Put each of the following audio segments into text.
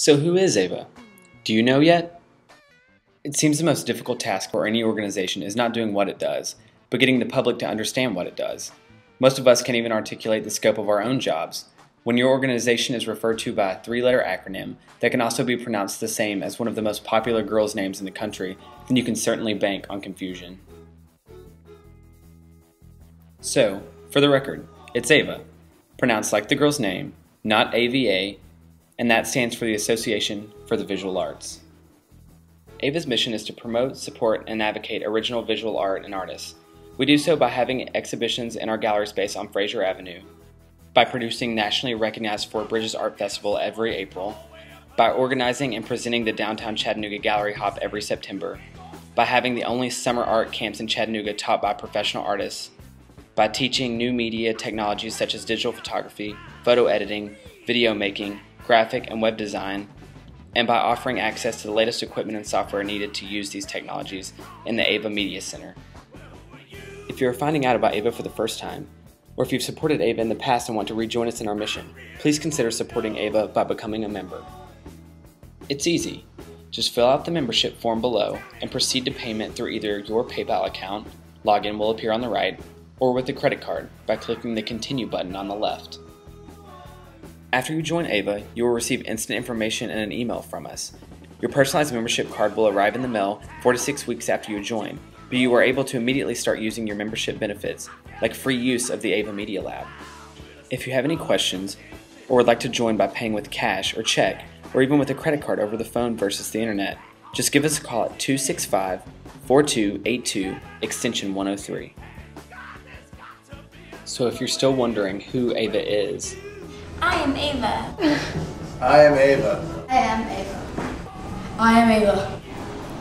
So, who is AVA? Do you know yet? It seems the most difficult task for any organization is not doing what it does, but getting the public to understand what it does. Most of us can't even articulate the scope of our own jobs. When your organization is referred to by a three letter acronym that can also be pronounced the same as one of the most popular girls' names in the country, then you can certainly bank on confusion. So, for the record, it's AVA, pronounced like the girl's name, not AVA, and that stands for the Association for the Visual Arts. AVA's mission is to promote, support, and advocate original visual art and artists. We do so by having exhibitions in our gallery space on Frazier Avenue, by producing nationally recognized 4 Bridges Art Festival every April, by organizing and presenting the Downtown Chattanooga Gallery Hop every September, by having the only summer art camps in Chattanooga taught by professional artists, by teaching new media technologies such as digital photography, photo editing, video making, graphic and web design, and by offering access to the latest equipment and software needed to use these technologies in the AVA Media Center. If you are finding out about AVA for the first time, or if you've supported AVA in the past and want to rejoin us in our mission, please consider supporting AVA by becoming a member. It's easy. Just fill out the membership form below and proceed to payment through either your PayPal account, login will appear on the right, or with a credit card by clicking the Continue button on the left. After you join AVA, you will receive instant information and an email from us. Your personalized membership card will arrive in the mail four to six weeks after you join, but you are able to immediately start using your membership benefits, like free use of the AVA Media Lab. If you have any questions, or would like to join by paying with cash or check, or even with a credit card over the phone versus the internet, just give us a call at 265 4282 extension 103. So if you're still wondering who Ava is, I am Ava. I am Ava. I am Ava. I am Ava.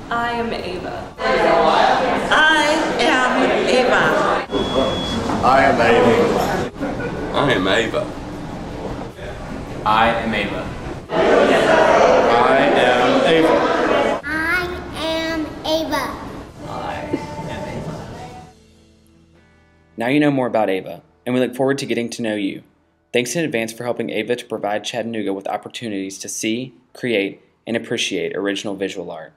I am Ava. I am Ava. I am Ava. I am Ava. I am Ava. I am Ava. I am Ava. Now you know more about Ava, and we look forward to getting to know you. Thanks in advance for helping Ava to provide Chattanooga with opportunities to see, create, and appreciate original visual art.